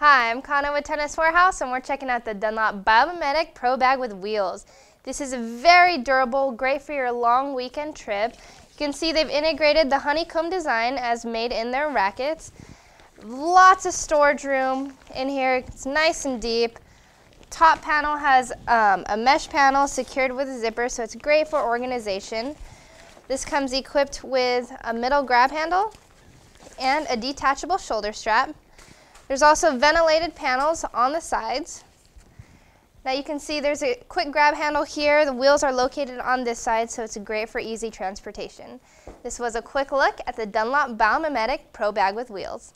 Hi, I'm Kana with Tennis Warehouse and we're checking out the Dunlop Biomimetic Pro Bag with wheels. This is a very durable, great for your long weekend trip. You can see they've integrated the honeycomb design as made in their rackets. Lots of storage room in here, it's nice and deep. Top panel has um, a mesh panel secured with a zipper, so it's great for organization. This comes equipped with a middle grab handle and a detachable shoulder strap. There's also ventilated panels on the sides. Now you can see there's a quick grab handle here. The wheels are located on this side, so it's great for easy transportation. This was a quick look at the Dunlop Biomimetic Pro Bag with Wheels.